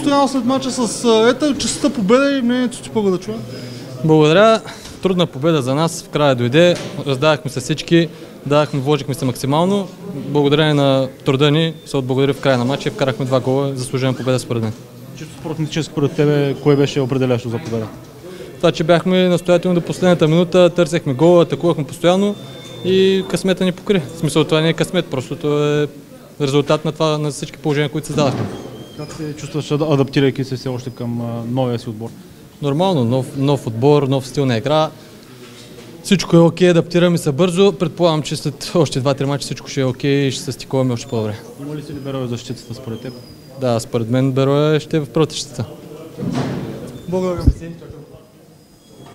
Стоянов след мача с ета, честта победа и мнението ти пога да чуя. Благодаря. Трудна победа за нас. В края дойде. Раздавахме се всички. Давахме, вложихме се максимално. Благодарение на труда ни се отблагодари в края на матча и вкарахме два гола. Заслужена победа според мен. Чисто спортнически според тебе, кое беше определящо за победа? Това, че бяхме настоятелни до последната минута, търсехме гола, атакувахме постоянно и късмета ни покри. В смисъл това не е късмет, просто то е резултат на, това, на всички положения, които създадахме. Как се чувстваш, ада- адаптирайки се все още към новия си отбор? Нормално, нов, нов отбор, нов стил на игра. Всичко е окей, адаптираме се бързо. Предполагам, че след още 2-3 мача всичко ще е окей и ще се стиковаме още по-добре. Има ли си либерове защитата според теб? Да, според мен Бероя ще е в протещата. Благодаря.